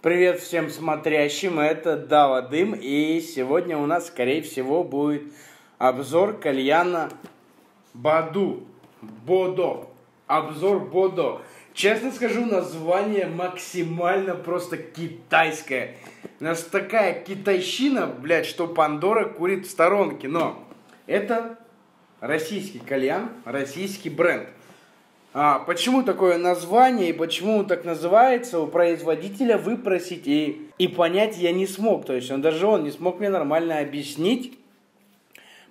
Привет всем смотрящим, это Дава Дым, и сегодня у нас, скорее всего, будет обзор кальяна Баду, Бодо, обзор Бодо. Честно скажу, название максимально просто китайское. У нас такая китайщина, блядь, что Пандора курит в сторонке, но это российский кальян, российский бренд. А, почему такое название и почему он так называется, у производителя выпросить и, и понять я не смог. То есть он даже он не смог мне нормально объяснить,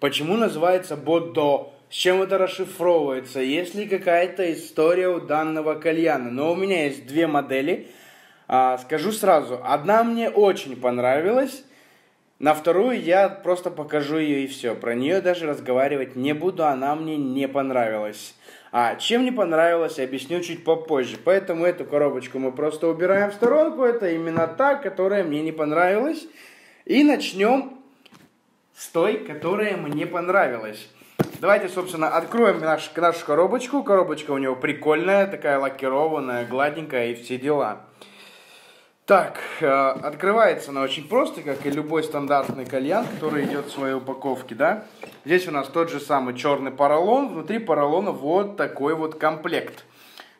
почему называется Бодо, с чем это расшифровывается, есть ли какая-то история у данного кальяна. Но у меня есть две модели. А, скажу сразу, одна мне очень понравилась, на вторую я просто покажу ее и все. Про нее даже разговаривать не буду, она мне не понравилась. А чем не понравилось, объясню чуть попозже. Поэтому эту коробочку мы просто убираем в сторонку. Это именно та, которая мне не понравилась. И начнем с той, которая мне понравилась. Давайте, собственно, откроем наш, нашу коробочку. Коробочка у него прикольная, такая лакированная, гладенькая и все дела. Так, э, открывается она очень просто, как и любой стандартный кальян, который идет в своей упаковке, да. Здесь у нас тот же самый черный поролон, внутри поролона вот такой вот комплект.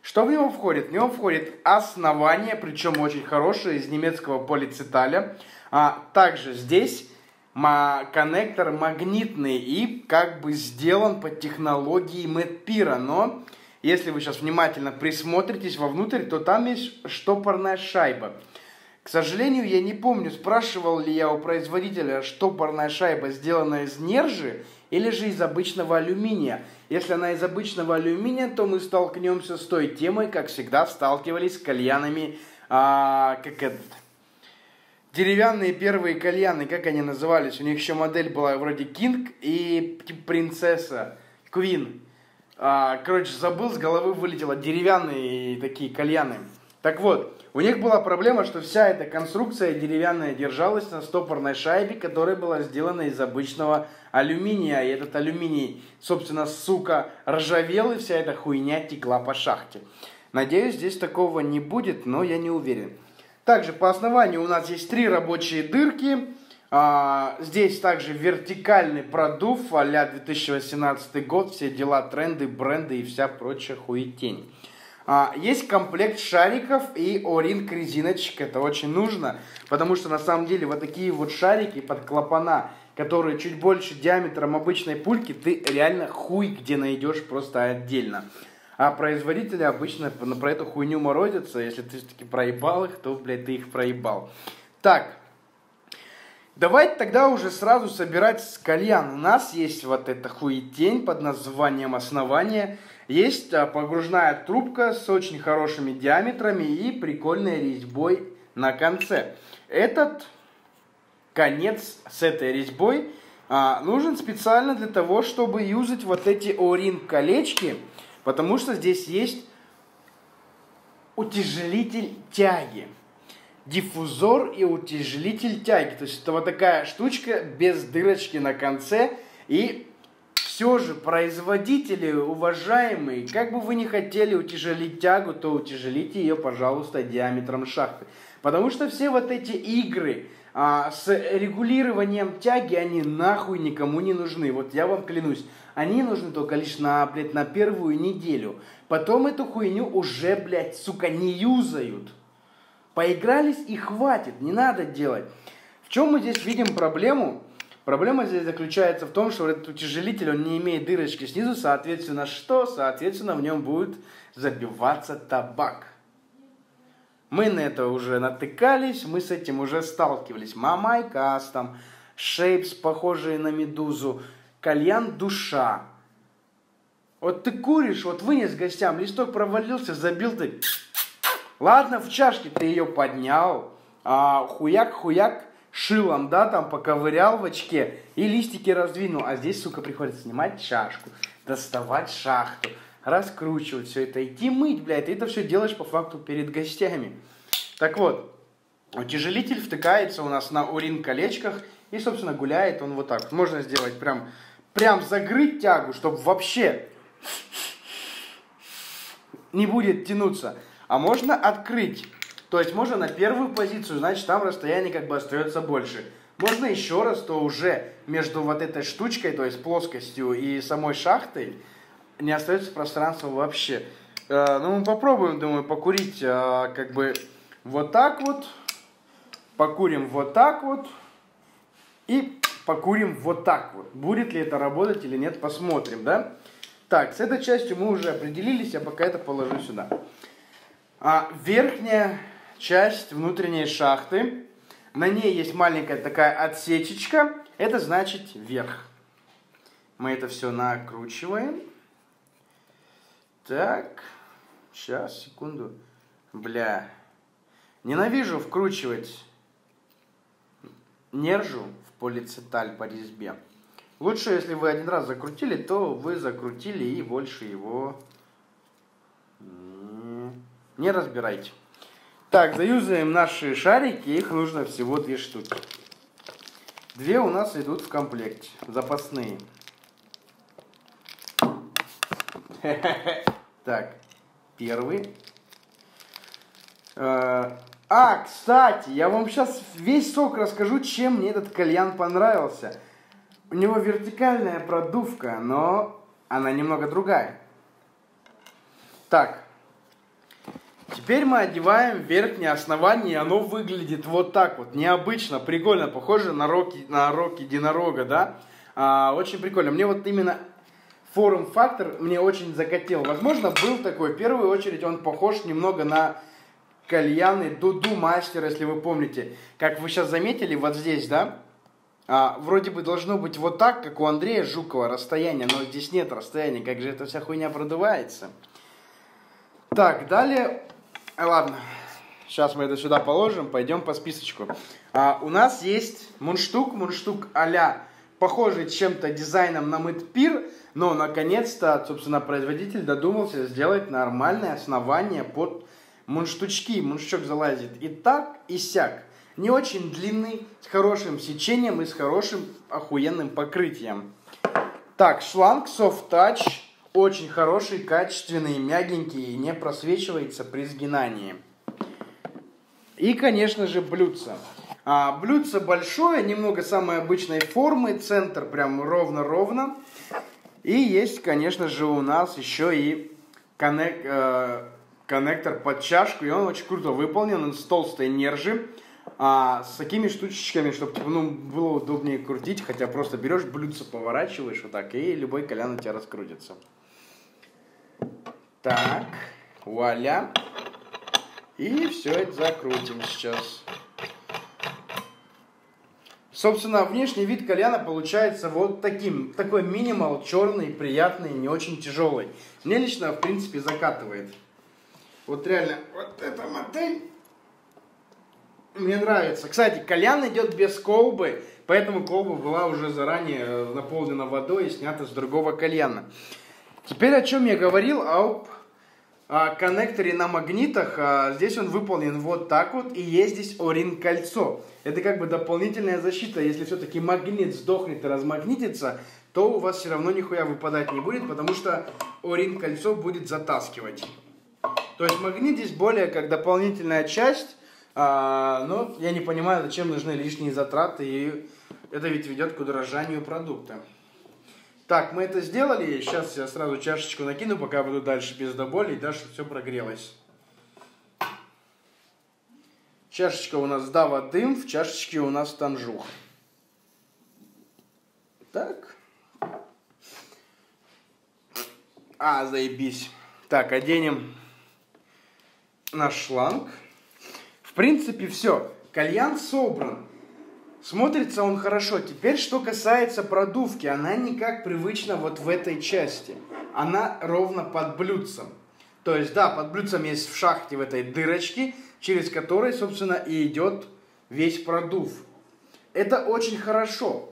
Что в него входит? В него входит основание, причем очень хорошее, из немецкого полициталя. А также здесь коннектор магнитный и как бы сделан по технологии Мэтпира, но если вы сейчас внимательно присмотритесь вовнутрь, то там есть штопорная шайба. К сожалению, я не помню, спрашивал ли я у производителя, штопорная шайба сделана из нержи или же из обычного алюминия. Если она из обычного алюминия, то мы столкнемся с той темой, как всегда сталкивались с кальянами, а, как этот, деревянные первые кальяны, как они назывались, у них еще модель была вроде King и принцесса, Queen. А, короче, забыл, с головы вылетело деревянные такие кальяны. Так вот, у них была проблема, что вся эта конструкция деревянная держалась на стопорной шайбе, которая была сделана из обычного алюминия. И этот алюминий, собственно, сука, ржавел, и вся эта хуйня текла по шахте. Надеюсь, здесь такого не будет, но я не уверен. Также по основанию у нас есть три рабочие дырки. А, здесь также вертикальный продув а 2018 год, все дела, тренды, бренды и вся прочая хуетень. А, есть комплект шариков и оринг резиночек. Это очень нужно, потому что на самом деле вот такие вот шарики под клапана, которые чуть больше диаметром обычной пульки, ты реально хуй где найдешь просто отдельно. А производители обычно про эту хуйню морозятся. Если ты все-таки проебал их, то, блядь, ты их проебал. Так, Давайте тогда уже сразу собирать кальян. У нас есть вот эта хуетень под названием основание. Есть а, погружная трубка с очень хорошими диаметрами и прикольной резьбой на конце. Этот конец с этой резьбой а, нужен специально для того, чтобы юзать вот эти о-ринг колечки, потому что здесь есть утяжелитель тяги диффузор и утяжелитель тяги. То есть это вот такая штучка без дырочки на конце. И все же производители, уважаемые, как бы вы не хотели утяжелить тягу, то утяжелите ее, пожалуйста, диаметром шахты. Потому что все вот эти игры а, с регулированием тяги, они нахуй никому не нужны. Вот я вам клянусь, они нужны только лишь на, блядь, на первую неделю. Потом эту хуйню уже, блядь, сука, не юзают. Поигрались и хватит, не надо делать. В чем мы здесь видим проблему? Проблема здесь заключается в том, что этот утяжелитель, он не имеет дырочки снизу, соответственно, что? Соответственно, в нем будет забиваться табак. Мы на это уже натыкались, мы с этим уже сталкивались. Мамай кастом, шейпс, похожие на медузу, кальян душа. Вот ты куришь, вот вынес гостям, листок провалился, забил ты Ладно, в чашке ты ее поднял, а, хуяк-хуяк шилом, да, там поковырял в очке и листики раздвинул. А здесь, сука, приходится снимать чашку, доставать шахту, раскручивать все это, идти мыть, блядь. Ты это все делаешь по факту перед гостями. Так вот, утяжелитель втыкается у нас на урин колечках и, собственно, гуляет он вот так. Можно сделать прям, прям загрыть тягу, чтобы вообще не будет тянуться. А можно открыть То есть можно на первую позицию, значит там расстояние как бы остается больше. Можно еще раз, то уже между вот этой штучкой, то есть плоскостью и самой шахтой не остается пространства вообще. Э, ну, мы попробуем, думаю, покурить э, как бы вот так вот. Покурим вот так вот. И покурим вот так вот. Будет ли это работать или нет, посмотрим, да? Так, с этой частью мы уже определились, я пока это положу сюда. А, верхняя часть внутренней шахты, на ней есть маленькая такая отсечечка, это значит вверх. Мы это все накручиваем. Так, сейчас, секунду. Бля, ненавижу вкручивать нержу в полицеталь по резьбе. Лучше, если вы один раз закрутили, то вы закрутили и больше его не разбирайте. Так, заюзаем наши шарики, их нужно всего две штуки. Две у нас идут в комплекте, запасные. Так, первый. Э, а, кстати, я вам сейчас весь сок расскажу, чем мне этот кальян понравился. У него вертикальная продувка, но она немного другая. Так, теперь мы одеваем верхнее основание, и оно выглядит вот так вот, необычно, прикольно, похоже на рог, на рог единорога, да? А, очень прикольно. Мне вот именно форм-фактор мне очень закатил. Возможно, был такой. В первую очередь он похож немного на кальяны Дуду Мастер, если вы помните. Как вы сейчас заметили, вот здесь, да? А, вроде бы должно быть вот так, как у Андрея Жукова, расстояние, но здесь нет расстояния. Как же эта вся хуйня продувается? Так, далее... А, ладно, сейчас мы это сюда положим, пойдем по списочку. А, у нас есть мунштук, мунштук а похожий чем-то дизайном на Мэтпир, но, наконец-то, собственно, производитель додумался сделать нормальное основание под мунштучки. Мунштук залазит и так, и сяк. Не очень длинный, с хорошим сечением и с хорошим охуенным покрытием. Так, шланг Soft Touch. Очень хороший, качественный, мягенький и не просвечивается при сгинании. И, конечно же, блюдце. А, блюдце большое, немного самой обычной формы, центр прям ровно-ровно. И есть, конечно же, у нас еще и коннек, э, коннектор под чашку, и он очень круто выполнен, он с толстой нержи, а, с такими штучечками, чтобы ну, было удобнее крутить, хотя просто берешь блюдце, поворачиваешь вот так, и любой колян у тебя раскрутится. Так, вуаля. И все это закрутим сейчас. Собственно, внешний вид кальяна получается вот таким. Такой минимал, черный, приятный, не очень тяжелый. Мне лично, в принципе, закатывает. Вот реально, вот эта модель мне нравится. Кстати, кальян идет без колбы, поэтому колба была уже заранее э, наполнена водой и снята с другого кальяна. Теперь о чем я говорил, об а, коннекторе на магнитах. А, здесь он выполнен вот так вот, и есть здесь орин кольцо. Это как бы дополнительная защита. Если все-таки магнит сдохнет и размагнитится, то у вас все равно нихуя выпадать не будет, потому что орин кольцо будет затаскивать. То есть магнит здесь более как дополнительная часть, а, но я не понимаю, зачем нужны лишние затраты, и это ведь ведет к удорожанию продукта. Так, мы это сделали. Сейчас я сразу чашечку накину, пока буду дальше без боли, и дальше все прогрелось. Чашечка у нас дава дым, в чашечке у нас танжух. Так. А, заебись. Так, оденем наш шланг. В принципе, все. Кальян собран. Смотрится он хорошо. Теперь, что касается продувки, она не как привычно вот в этой части. Она ровно под блюдцем. То есть, да, под блюдцем есть в шахте в этой дырочке, через которой, собственно, и идет весь продув. Это очень хорошо.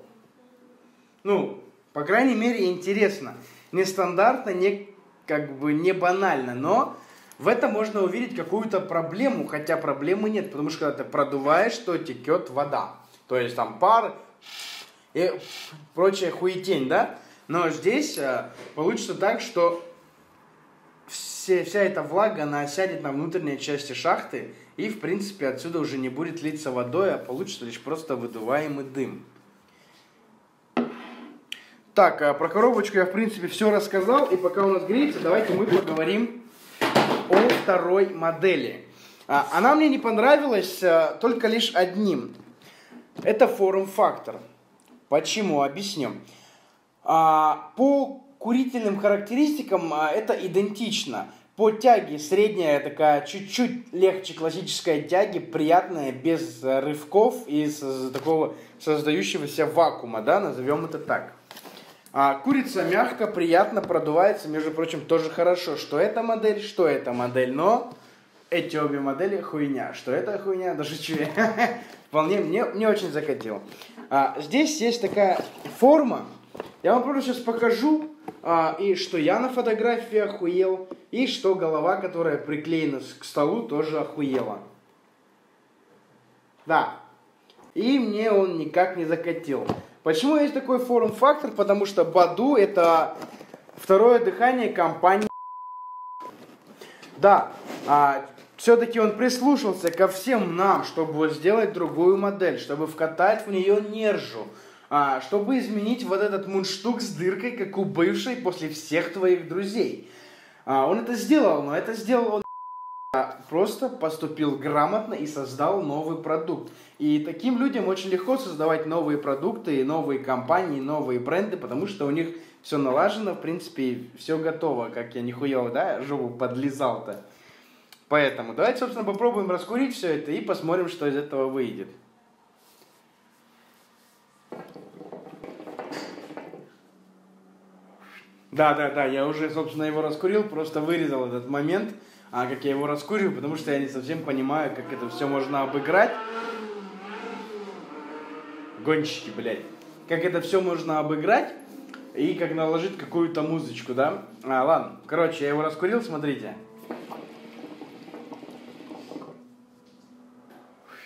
Ну, по крайней мере, интересно. Нестандартно, не, как бы не банально, но в этом можно увидеть какую-то проблему, хотя проблемы нет, потому что когда ты продуваешь, то текет вода. То есть там пар и прочая хуетень, да? Но здесь э, получится так, что все, вся эта влага, она осядет на внутренней части шахты, и, в принципе, отсюда уже не будет литься водой, а получится лишь просто выдуваемый дым. Так, а про коробочку я, в принципе, все рассказал, и пока у нас греется, давайте мы поговорим о второй модели. А, она мне не понравилась а, только лишь одним. Это форм-фактор. Почему? Объясню. А, по курительным характеристикам это идентично. По тяге средняя такая, чуть-чуть легче классической тяги, приятная, без рывков и такого создающегося вакуума, да, назовем это так. А курица мягко, приятно продувается, между прочим, тоже хорошо. Что эта модель, что эта модель, но эти обе модели хуйня. Что это хуйня, даже чуть вполне мне, мне очень закатил. А, здесь есть такая форма. Я вам просто сейчас покажу, а, и что я на фотографии охуел, и что голова, которая приклеена к столу, тоже охуела. Да. И мне он никак не закатил. Почему есть такой форм-фактор? Потому что Баду это второе дыхание компании. Да, а, все-таки он прислушался ко всем нам, чтобы сделать другую модель, чтобы вкатать в нее нержу, а, чтобы изменить вот этот мундштук с дыркой, как у бывшей после всех твоих друзей. А, он это сделал, но это сделал он просто поступил грамотно и создал новый продукт. И таким людям очень легко создавать новые продукты, новые компании, новые бренды, потому что у них все налажено, в принципе, все готово, как я нихуево, да, жопу подлизал-то. Поэтому давайте, собственно, попробуем раскурить все это и посмотрим, что из этого выйдет. Да, да, да, я уже, собственно, его раскурил, просто вырезал этот момент – а как я его раскуриваю, потому что я не совсем понимаю, как это все можно обыграть. Гонщики, блядь. Как это все можно обыграть и как наложить какую-то музычку, да? А, ладно. Короче, я его раскурил, смотрите.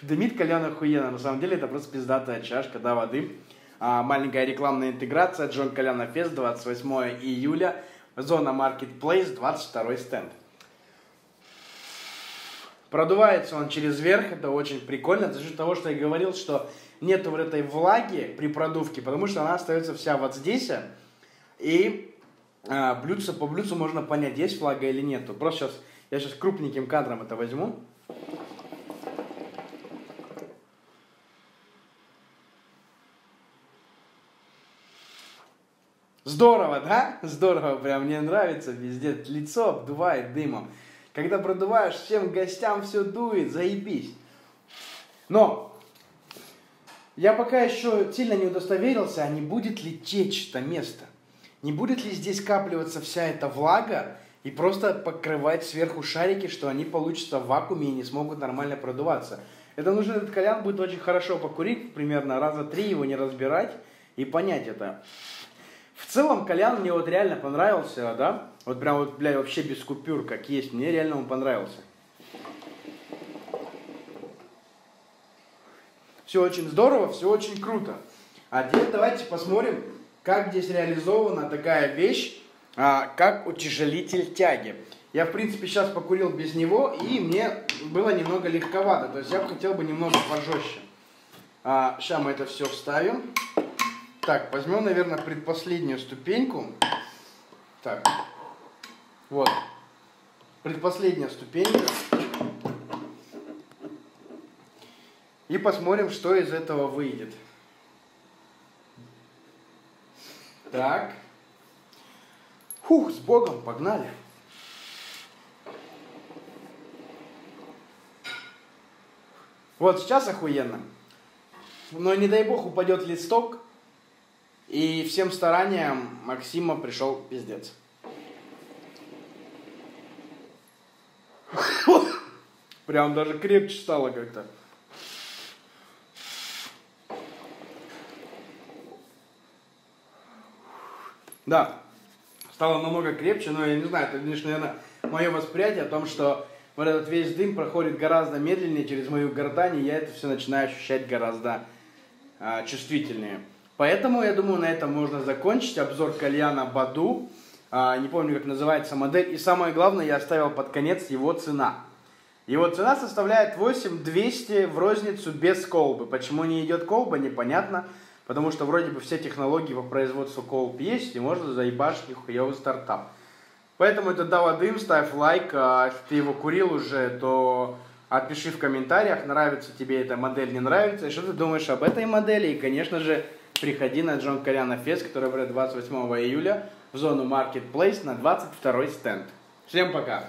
Дымит кальян охуенно. На самом деле это просто пиздатая чашка, да, воды. А, маленькая рекламная интеграция. Джон Кальяна Фест, 28 июля. Зона Marketplace, 22 стенд. Продувается он через верх, это очень прикольно, за счет того, что я говорил, что нет вот этой влаги при продувке, потому что она остается вся вот здесь, и а, блюдце по блюдцу можно понять, есть влага или нету. Просто сейчас, я сейчас крупненьким кадром это возьму. Здорово, да? Здорово, прям мне нравится, везде лицо обдувает дымом. Когда продуваешь, всем гостям все дует, заебись. Но я пока еще сильно не удостоверился, а не будет ли течь это место. Не будет ли здесь капливаться вся эта влага и просто покрывать сверху шарики, что они получатся в вакууме и не смогут нормально продуваться. Это нужно, этот кальян будет очень хорошо покурить, примерно раза три его не разбирать и понять это. В целом, кальян мне вот реально понравился, да? Вот прям вот, бля, вообще без купюр, как есть. Мне реально он понравился. Все очень здорово, все очень круто. А теперь давайте посмотрим, как здесь реализована такая вещь, а, как утяжелитель тяги. Я, в принципе, сейчас покурил без него, и мне было немного легковато. То есть я бы хотел бы немного пожестче. А, сейчас мы это все вставим. Так, возьмем, наверное, предпоследнюю ступеньку. Так, вот. Предпоследняя ступенька. И посмотрим, что из этого выйдет. Так. Фух, с Богом, погнали. Вот сейчас охуенно. Но не дай бог упадет листок, и всем стараниям Максима пришел пиздец. Прям даже крепче стало как-то. Да, стало намного крепче, но я не знаю, это, конечно, наверное, мое восприятие о том, что вот этот весь дым проходит гораздо медленнее через мою гортань, и я это все начинаю ощущать гораздо а, чувствительнее. Поэтому, я думаю, на этом можно закончить обзор кальяна Баду. А, не помню, как называется модель. И самое главное, я оставил под конец его цена. Его цена составляет 8200 в розницу без колбы. Почему не идет колба, непонятно. Потому что вроде бы все технологии по производству колб есть, и можно заебашить нихуевый стартап. Поэтому это дало дым, ставь лайк. А если ты его курил уже, то отпиши в комментариях, нравится тебе эта модель, не нравится, и что ты думаешь об этой модели. И, конечно же, приходи на Джон Кориана Фест, который будет 28 июля в зону Marketplace на 22 стенд. Всем пока!